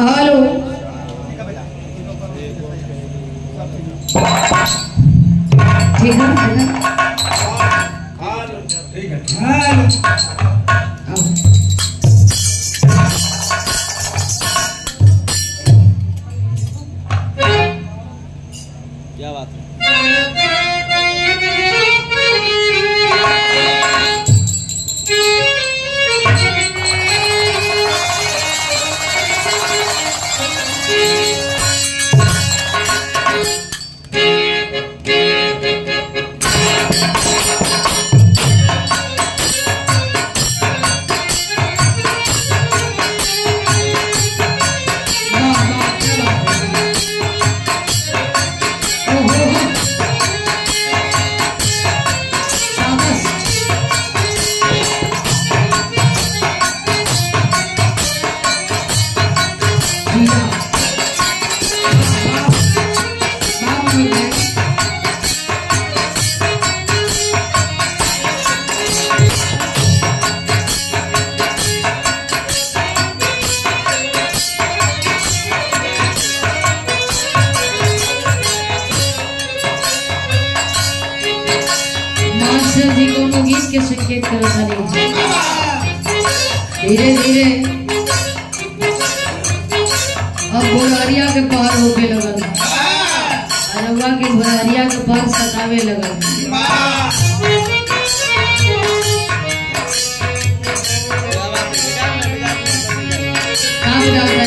Hello ठीक है ठीक है। ठीक मास्टर जी कोनो गीत के संकेत करो धीरे धीरे। अब भोरहरिया के पहर होके लगल अरवा के भोरहरिया के पहर सतावे लगल क्या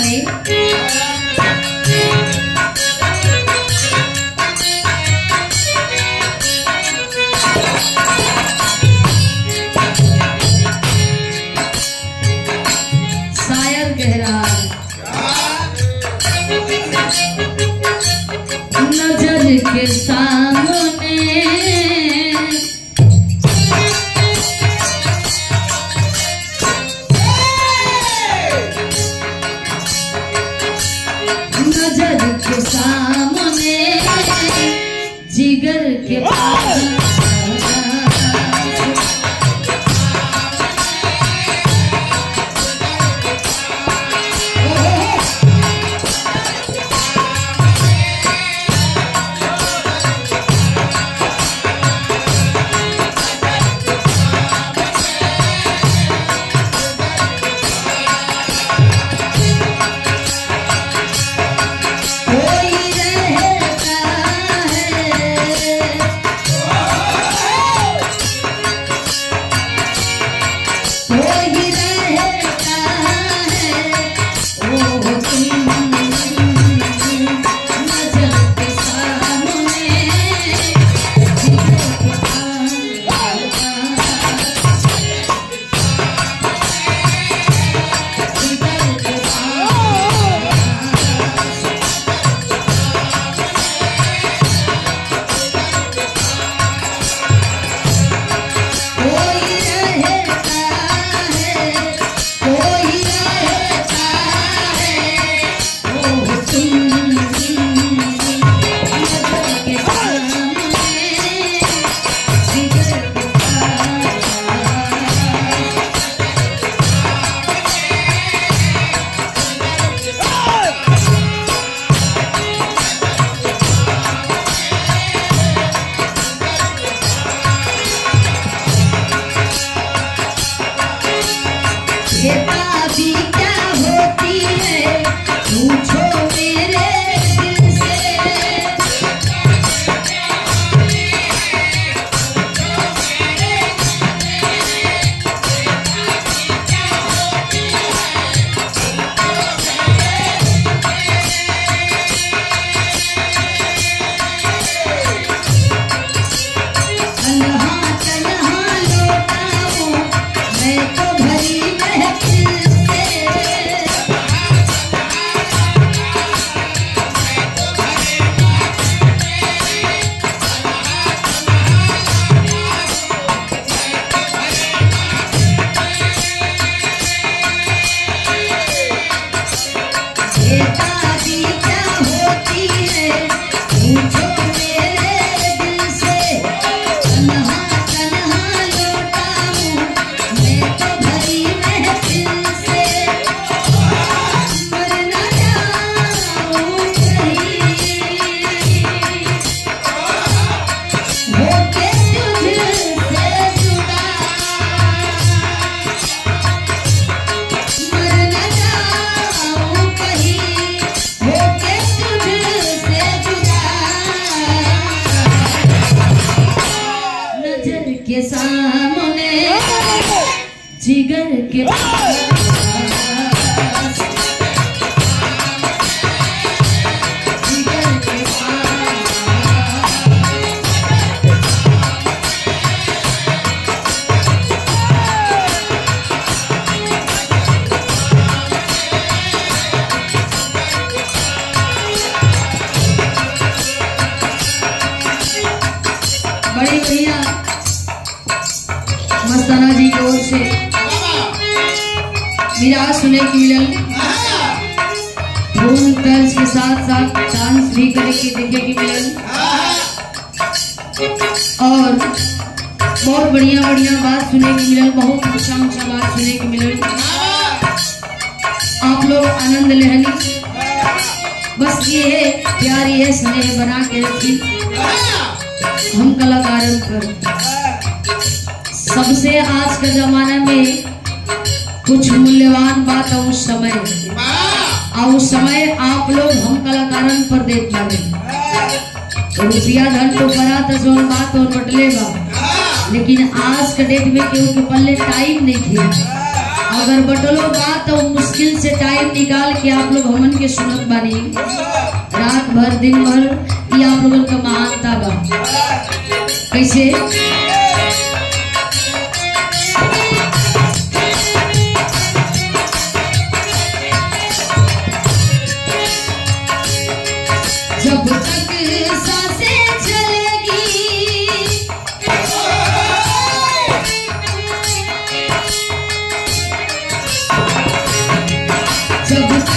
जिगर के पास जिगर के पास जिगर के पास बड़े भैया मस्ताना जी की ओर से मिराज सुने की मिलल धूम कर्ज के साथ साथ डांस भी करे के देखे की मिलल और बहुत बढ़िया बढ़िया बात सुने की मिलल बहुत ऊँचा ऊँचा बात सुने की मिलल आप लोग आनंद लेहनी। बस ये है, प्यार ये स्नेह बना के रखी। हम कलाकारन पर। सबसे आज के जमाना में कुछ मूल्यवान बात है उस समय और उस समय आप लोग हम कलाकारन पर देख पाए रुपया धन तो करा तो जो बात और बटले बा लेकिन आज के डेट में केहू के पल्ले टाइम नहीं थे अगर बटलो बा तो मुश्किल से टाइम निकाल के आप लोग हमन के सुनत बानी रात भर दिन भर ये आप लोगन का महानता बा। कैसे? to be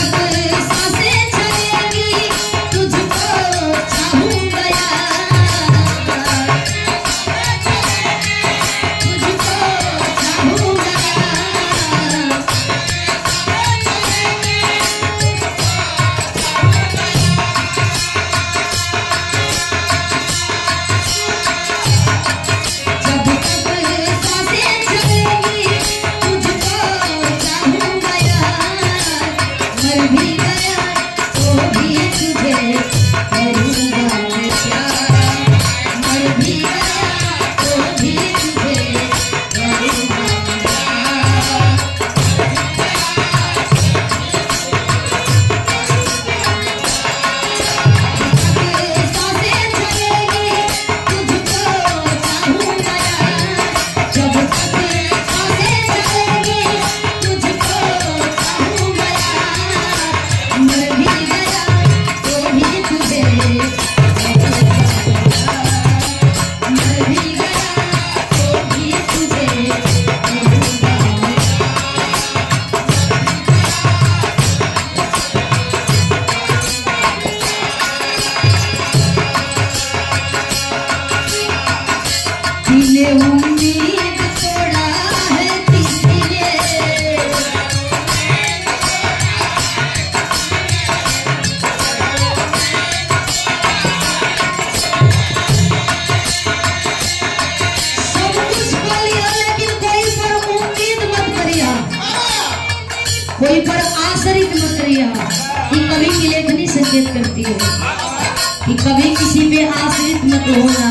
कि कभी किसी पे आश्रित मत होना।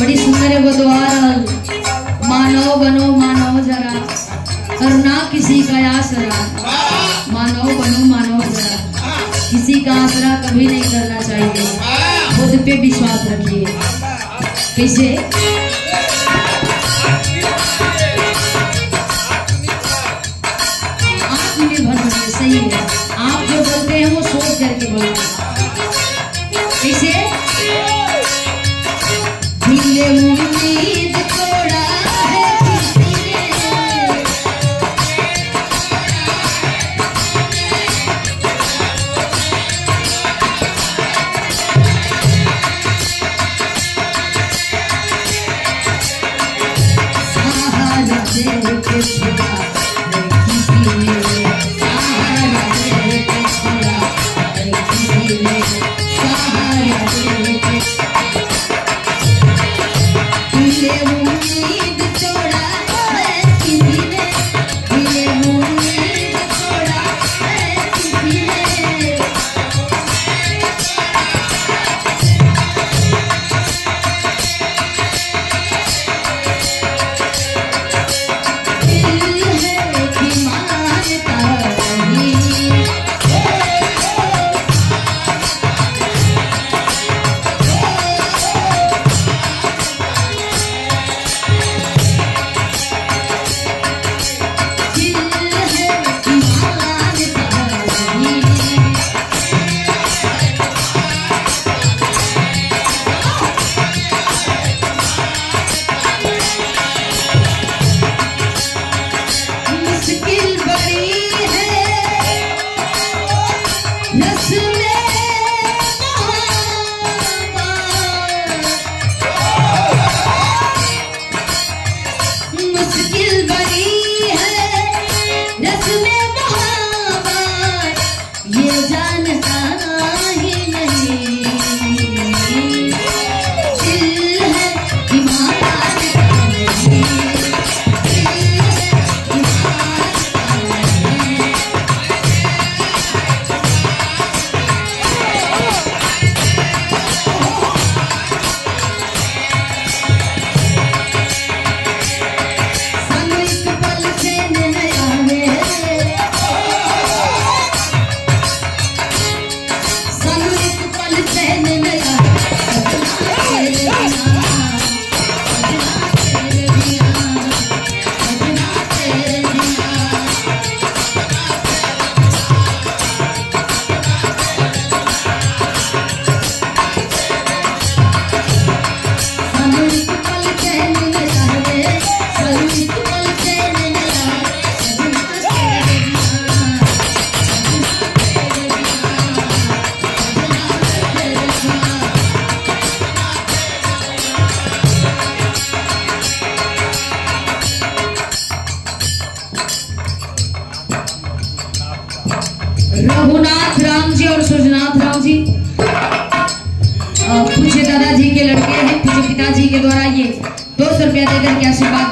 बड़ी सुंदर है वो द्वार। मानव बनो, मानव जरा। करना किसी का आसरा मानव बनो, मानव जरा। किसी का आसरा कभी नहीं करना चाहिए। खुद पे विश्वास रखिए। कैसे आत्मनिर्भर सही है। दे के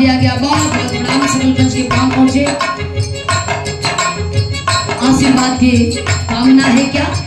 दिया गया बहुत नाम से सकल पंच के पाँव पहुँचे। आशीर्वाद की कामना है क्या?